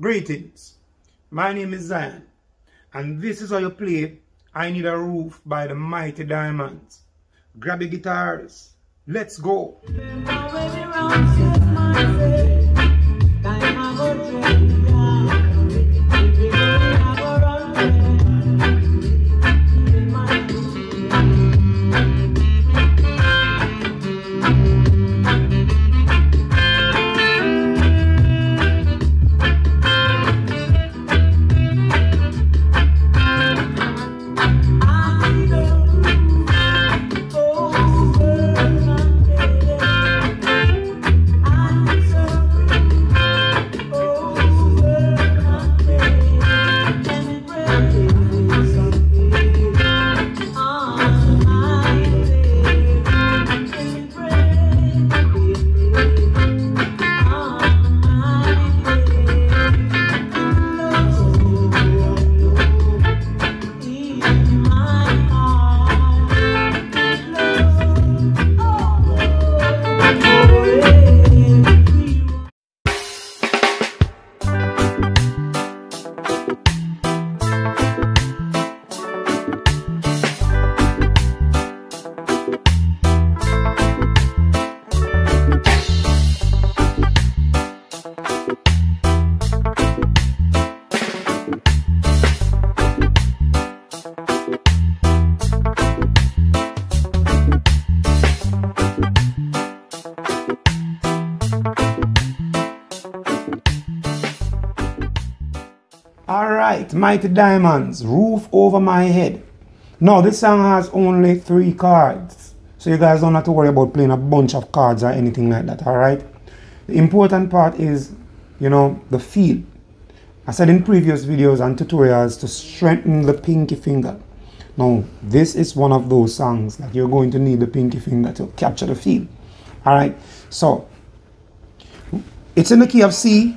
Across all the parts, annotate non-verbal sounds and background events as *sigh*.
Greetings. My name is Xyan, and this is how you play I Need a Roof by the Mighty Diamonds. Grab your guitars. Let's go. Alright, Mighty Diamonds, Roof Over My Head. Now, this song has only three chords. So you guys don't have to worry about playing a bunch of chords or anything like that, alright? The important part is, you know, the feel. I said in previous videos and tutorials to strengthen the pinky finger. Now, this is one of those songs that you're going to need the pinky finger to capture the feel. Alright, so it's in the key of C.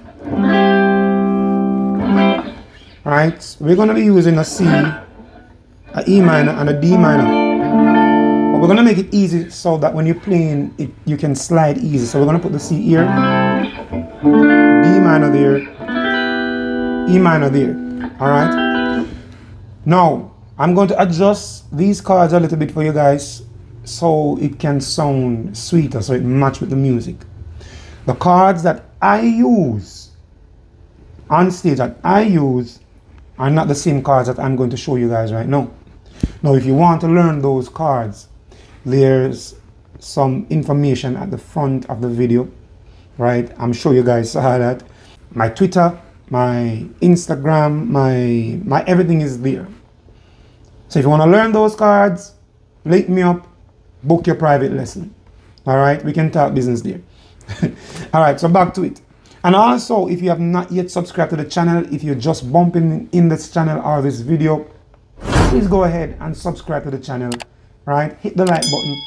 Alright, we're going to be using a C, a E minor, and a D minor. But we're going to make it easy so that when you're playing, it you can slide easy. So we're going to put the C here, D minor there, E minor there. Alright? Now, I'm going to adjust these chords a little bit for you guys so it can sound sweeter, so it match with the music. The chords that I use on stage that I use are not the same chords that I'm going to show you guys right now. Now, if you want to learn those chords, there's some information at the front of the video, right? I'm sure you guys *laughs* saw that. My Twitter, my Instagram, my, my everything is there. So if you want to learn those chords, link me up, book your private lesson. All right, we can talk business there. *laughs* All right, so back to it. And also, if you have not yet subscribed to the channel, if you're just bumping in this channel or this video, please go ahead and subscribe to the channel, right? Hit the like button.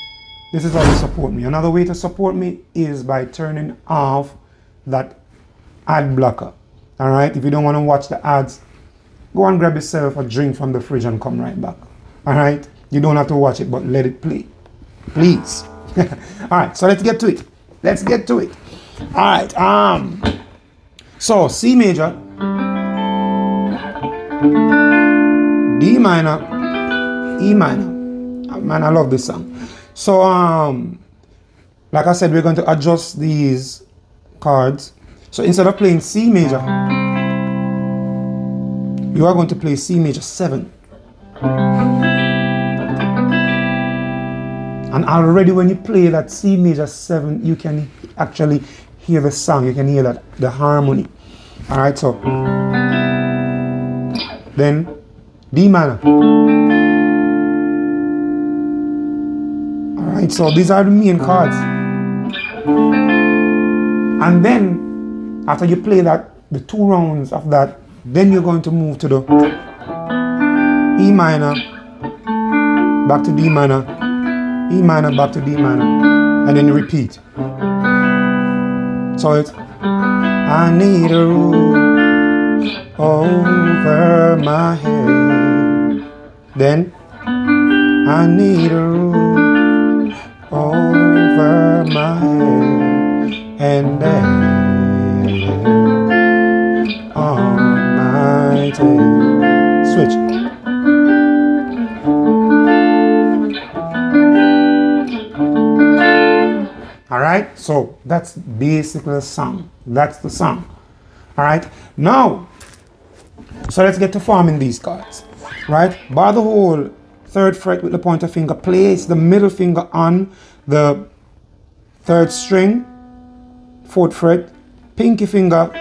This is how you support me. Another way to support me is by turning off that ad blocker, all right? If you don't want to watch the ads, go and grab yourself a drink from the fridge and come right back, all right? You don't have to watch it, but let it play, please. *laughs* all right, so let's get to it. Let's get to it. All right. Um. So C major, D minor, E minor. Man, I love this song. So um, like I said, we're going to adjust these chords. So instead of playing C major, you are going to play C major seven. And already when you play that C major 7, you can actually hear the song, you can hear that the harmony. Alright, so then D minor. Alright, so these are the main chords. And then after you play that, the two rounds of that, then you're going to move to the E minor, back to D minor, E minor back to D minor, and then you repeat. So it's I need a roof over my head. Then I need a roof over my head, and then so that's basically the song. That's the song. All right, now, so let's get to forming these chords. Right, bar the whole third fret with the pointer finger. Place the middle finger on the third string, fourth fret, pinky finger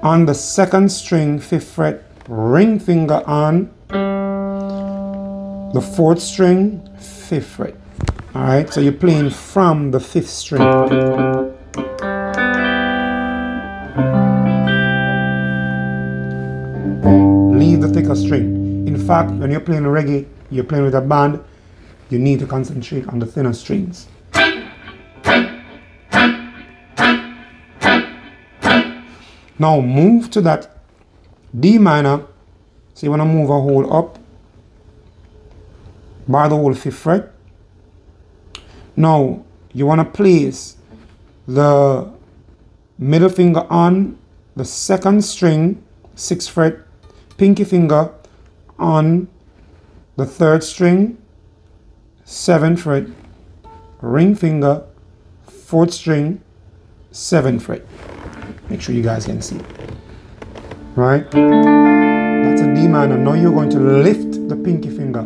on the second string, fifth fret, ring finger on the fourth string, fifth fret. All right, so you're playing from the fifth string. Leave the thicker string. In fact, when you're playing reggae, you're playing with a band, you need to concentrate on the thinner strings. Now move to that D minor. So you want to move a hole up, bar the whole fifth fret, now you want to place the middle finger on the second string, sixth fret, pinky finger on the third string, seventh fret, ring finger, fourth string, seventh fret. Make sure you guys can see. Right? That's a D minor. Now you're going to lift the pinky finger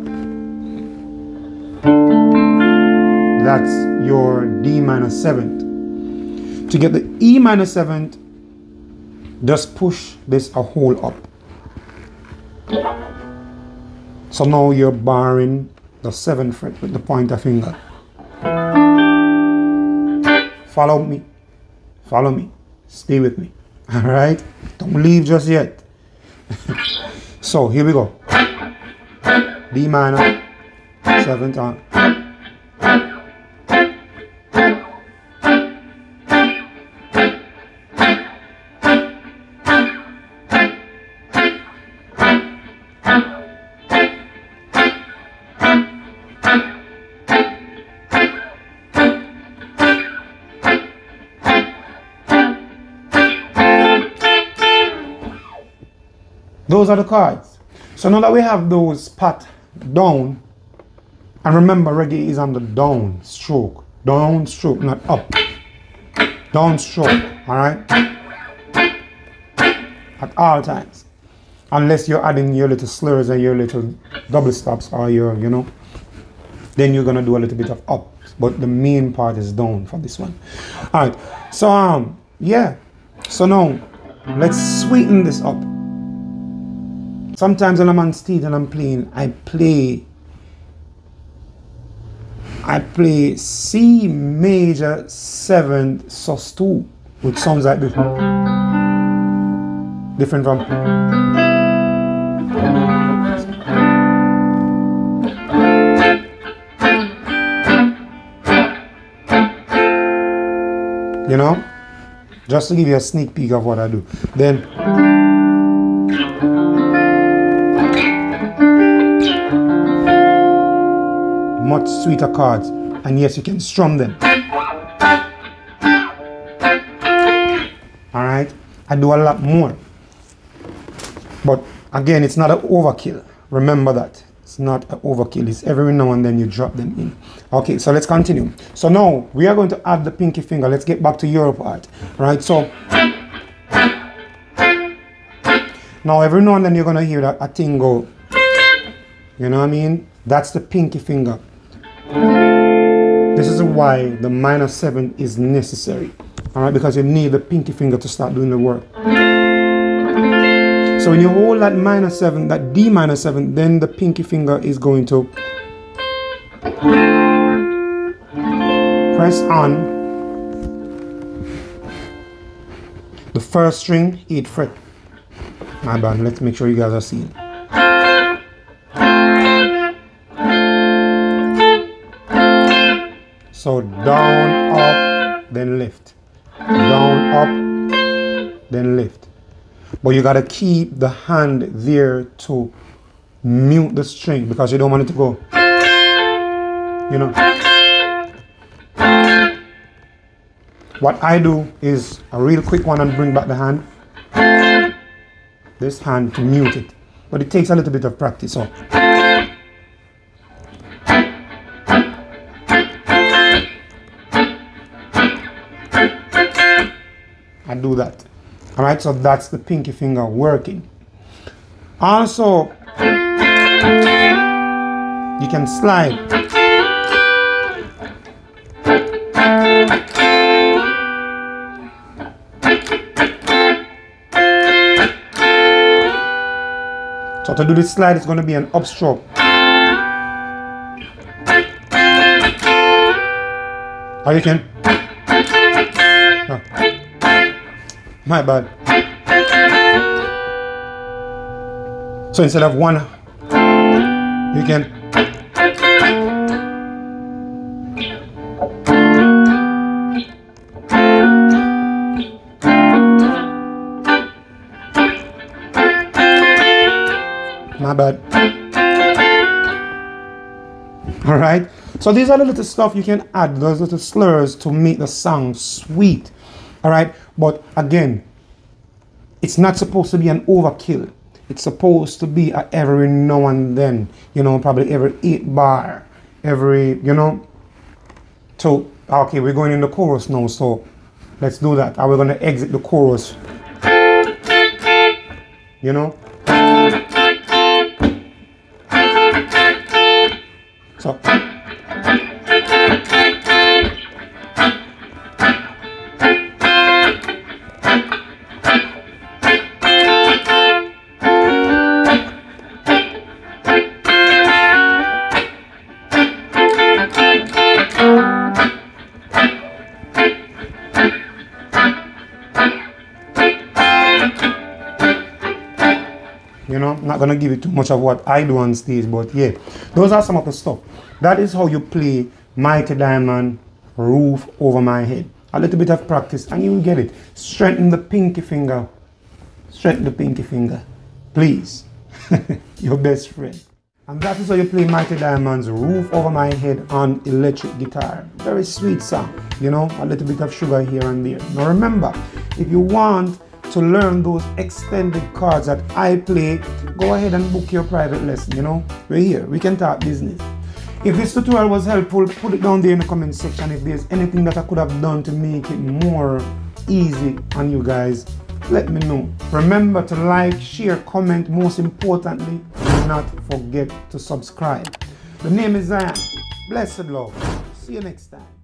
that's your D minor seventh. To get the E minor seventh, just push this a hole up. So now you're barring the seventh fret with the pointer finger. Follow me. Follow me. Stay with me. *laughs* Alright? Don't leave just yet. *laughs* so here we go. D minor, seventh on. Those are the chords. So now that we have those pat down, and remember reggae is on the down stroke. Down stroke, not up. Down stroke, alright? At all times. Unless you're adding your little slurs and your little double stops or your, you know, then you're gonna do a little bit of up. But the main part is down for this one. Alright, so um, yeah. So now let's sweeten this up. Sometimes when I'm on stage and I'm playing, I play I play C major seventh sus2 which sounds like this. Different from You know? Just to give you a sneak peek of what I do. Then much sweeter chords and yes you can strum them. All right? I do a lot more. But again it's not an overkill. Remember that. It's not an overkill. It's every now and then you drop them in. Okay so let's continue. So now we are going to add the pinky finger. Let's get back to your part. Right so now every now and then you're to hear that a thing go you know what I mean? That's the pinky finger this is why the minor 7 is necessary. Alright, because you need the pinky finger to start doing the work. So when you hold that minor 7, that D minor 7, then the pinky finger is going to press on the first string, 8 fret. My bad, let's make sure you guys are seeing. So down, up, then lift. Down, up, then lift. But you gotta keep the hand there to mute the string because you don't want it to go. You know. What I do is a real quick one and bring back the hand. This hand to mute it. But it takes a little bit of practice. So. That. All right, so that's the pinky finger working. Also, you can slide. So to do this slide, it's going to be an upstroke. Or you can. Oh. My bad. So instead of one, you can. My bad. All right. So these are the little stuff you can add, those little slurs to make the sound sweet. All right. But again, it's not supposed to be an overkill. It's supposed to be every now and then, you know, probably every eight bar, every, you know. So, okay, we're going in the chorus now. So let's do that. Are we going to exit the chorus? You know? You not gonna give you too much of what I do on stage, but yeah, those are some of the stuff. That is how you play Mighty Diamond Roof Over My Head. A little bit of practice and you'll get it. Strengthen the pinky finger. Strengthen the pinky finger. Please. *laughs* Your best friend. And that is how you play Mighty Diamond's Roof Over My Head on electric guitar. Very sweet song, you know, a little bit of sugar here and there. Now remember, if you want to learn those extended chords that I play, go ahead and book your private lesson, you know. We're here, we can talk business. If this tutorial was helpful, put it down there in the comment section. If there's anything that I could have done to make it more easy on you guys, let me know. Remember to like, share, comment, most importantly, do not forget to subscribe. The name is Xyan. Blessed love. See you next time.